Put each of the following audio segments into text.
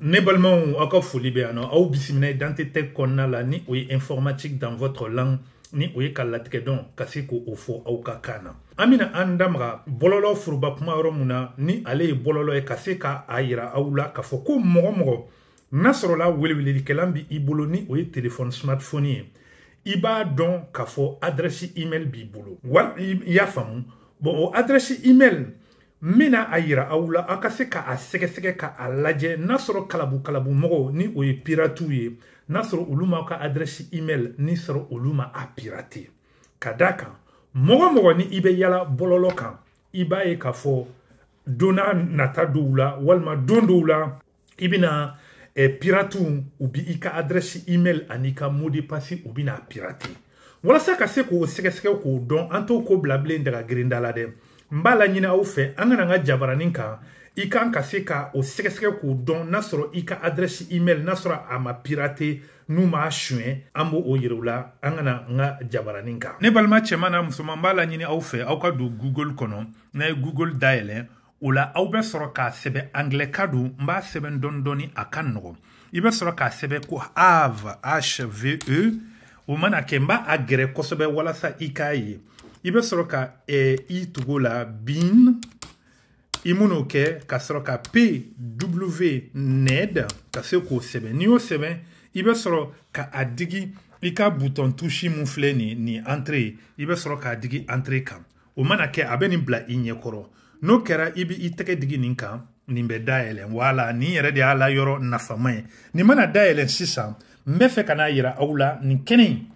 Ne balimaw aw ka foli bɛ yan nɔ aw bisimila ye dante tɛ kɔnɔna la ni o ye informatique dans votre langue ni o ye ka latigɛ dɔn ka se ko o fɔ aw ka kan na an bɛna an da maga bɔlɔlɔ foroba kuma yɔrɔ mun na ni ale ye bɔlɔlɔ ye ka se ka a yira aw la k'a fɔ ko mɔgɔ mɔgɔ n'a sɔrɔla welewelelikɛlan bɛ i bolo ni o ye telefɔni smartphone ye i b'a dɔn k'a fɔ adrɛsi email b'i bolo wali i y'a faamu bɔn o adrɛsi email n bɛna a yira aw la aw ka se ka a sɛgɛsɛgɛ ka a lajɛ n'a sɔrɔ kalabu kalabu mɔgɔw ni o ye piratiw ye n'a sɔrɔ olu m'aw ka adrɛsi email ni sɔrɔ olu ma a pirate ka d'a kan mɔgɔ mɔgɔ ni i bɛ yala bɔlɔlɔ kan i b'a ye k'a fɔ donna nata dɔw la walima don dɔw la i bɛna eh, piratuw u bi i ka adrɛsi email an'i ka mot de passe u bɛna pirate walasa ka se k'o sɛgɛsɛgɛ k'o dɔn an t'o ko bila bilen daga girinda la dɛ n b'a laɲini aw fɛ an kana an ka jabaranin kan i kan ka se ka o sɛgɛsɛgɛ k'o dɔn n'a sɔrɔ i ka adrɛsi email n'a sɔrɔ a ma pirate n'u m'a suɲɛ an b'o o yiriw la an kana n ka jabaranin kan ne balima cɛman na musoman b'a laɲini aw fɛ aw ka don google kɔnɔ n'a ye google dayɛlɛ o la aw bɛ sɔrɔ k'a sɛbɛn anglɛ ka don n b'a sɛbɛn dɔɔni dɔɔni a ka nɔgɔn i bɛ sɔrɔ k'a sɛbɛn ko have hve o mana kɛ n b'a a gɛrɛ kosɛbɛ walasa i k'a ye i bɛ sɔrɔ ka eh, i tugu la bin i min'o kɛ ka sɔrɔ ka p w ned ka se k'o sɛbɛn n'i y'o sɛbɛn i bɛ sɔrɔ ka a digi i ka butɔn tusi min filɛ nin nin antre i bɛ sɔrɔ k'a digi antre kan o mana kɛ a bɛ nin bila i ɲɛ kɔrɔ n'o kɛra i bɛ i tɛgɛ digi nin kan nin bɛ dayɛlɛ wala nin yɛrɛ de y'a la yɔrɔ nafama ye nin mana dayɛlɛ sisan n bɛ fɛ ka n'a yira aw la nin kɛnɛ in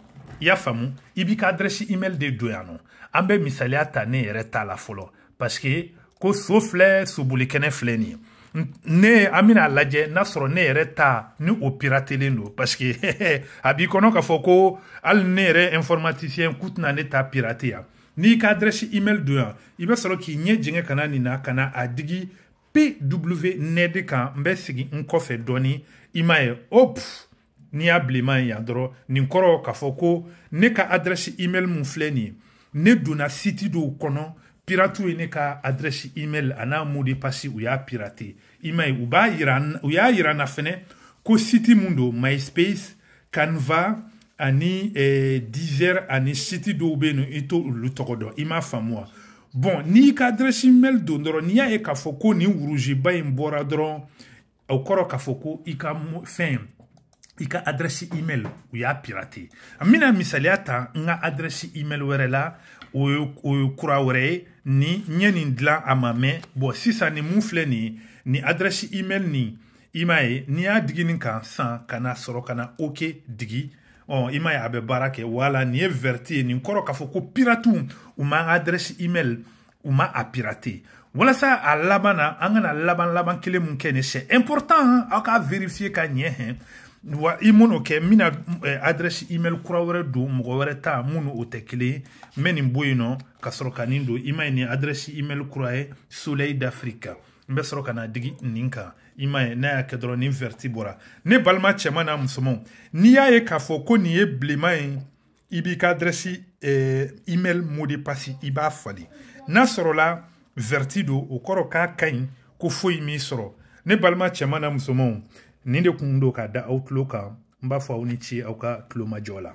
i y'a faamu i b'i ka adrɛsi email de don yan nɔ an bɛ misaliya ta ne yɛrɛ ta la fɔlɔ parce que ko so filɛ sobolikɛnɛ filɛ nin ye ne an bɛna lajɛ n'a sɔrɔ ne yɛrɛ ta ni o piratelen don parce que a b'i kɔnɔ k'a fɔ ko hali ne yɛrɛ informaticien k'u tɛna ne ta pirate yan N'i ka adrɛsi email don yan i bɛ sɔrɔ k'i ɲɛ jɛngɛ kana nin na ka na a digi pw nɛdi kan n bɛ segin n kɔfɛ dɔɔni i m'a ye op n'i y'a bilenman ye yan dɔrɔn nin kɔrɔ k'a fɔ ko ne ka adrɛsi email mun filɛ nin ye ne donna siti dɔw kɔnɔ piratu ye ne ka adrɛsi email a n'a mot de passe u y'a pirate i m'a ye u b'a yira u y'a yira n na fɛnɛ ko siti mun don myspace Canva ani eh, Deezer ani site dɔw bɛ yen nɔ i t'o olu tɔgɔ dɔn i m'a faamu wa bon n'i ka adresse mail don dɔrɔn n'i y'a ye k'a fɔ ko nin wuruziba in bɔra dɔrɔn o kɔrɔ k'a fɔ ko i ka fɛn i ka adresse email u y'a pirate n bɛna misaliya ta n ka adresse email wɛrɛ la o ye o ye kura wɛrɛ ye ni n ye nin dilan a ma mɛn bon sisan nin mun filɛ nin ye nin adresse email nin i m'a ye n'i y'a digi nin kan san ka na sɔrɔ ka na oke digi ɔ i m'a ye a bɛ baara kɛ wala nin ye vɛriti ye nin kɔrɔ k'a fɔ ko piratiw u m'an ka adrɛsi email u ma a pirate walasa a laban na an kana laban laban kelen mun kɛ nin c'est important aw k'a vérifier ka ɲɛ hɛn wa i m'o kɛ n bɛna eh, adrɛsi email kura wɛrɛ don mɔgɔ wɛrɛ ta minnu o tɛ kelen ye n bɛ nin bɔ yen nɔ ka sɔrɔ ka nin don i ma ye nin adrɛsi email kura ye soleil d'afrique n bɛ sɔrɔ ka na digi nin kan i ma ye n'a y'a kɛ dɔrɔn nin vɛriti bɔra ne balima cɛman n'a musomanw n'i y'a ye k'a fɔ ko nin ye bilenman ye i b'i ka adrɛsi eh, email mot de passe i b'a fali n'a sɔrɔla vɛriti don o kɔrɔ k'a ka ɲi ko foyi m'i sɔrɔ ne balima cɛman n'a musomanw nin de kun don ka da aw tulo kan n b'a fɔ aw ni ce aw ka tulomajɔ la